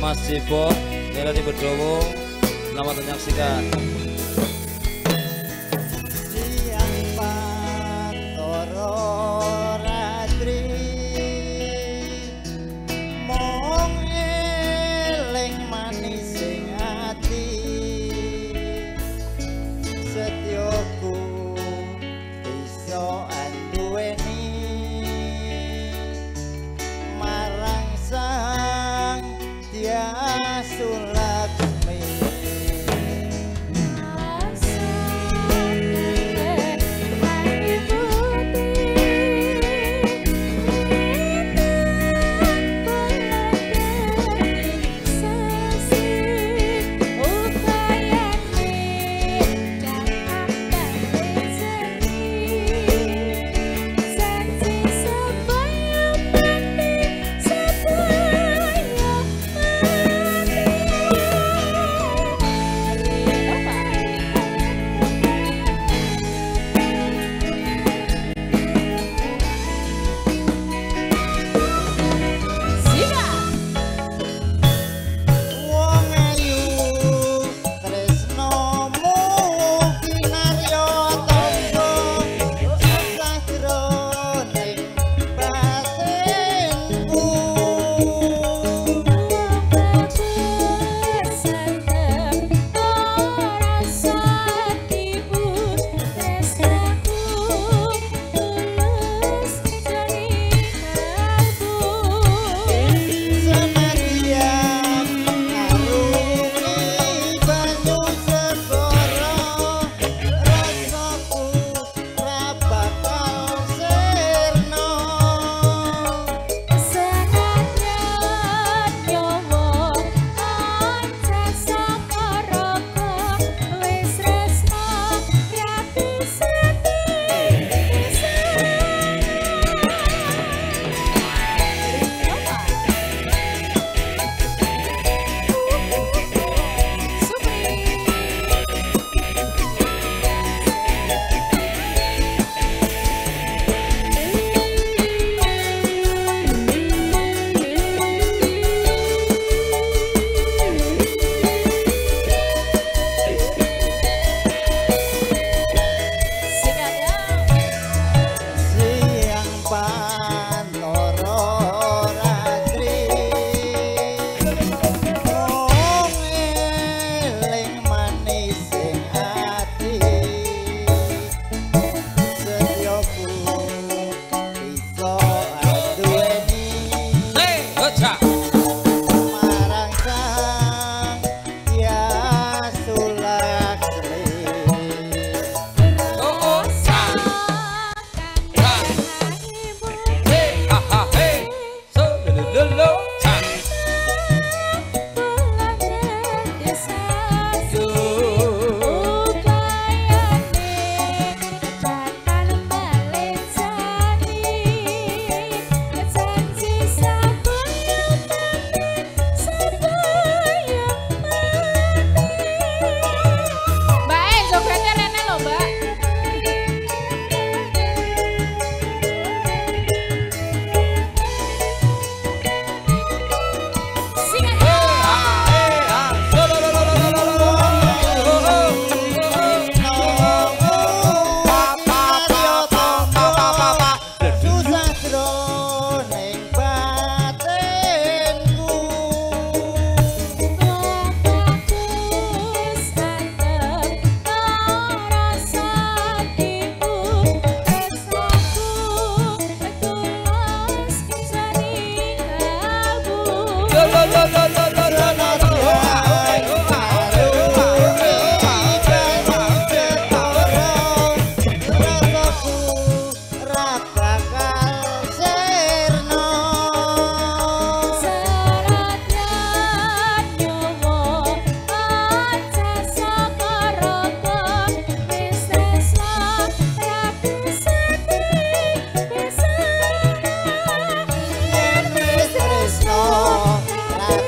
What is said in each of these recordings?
Mas Cibo Melody Berdowo Selamat menyaksikan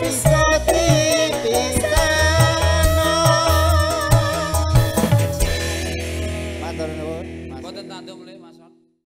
Happy birthday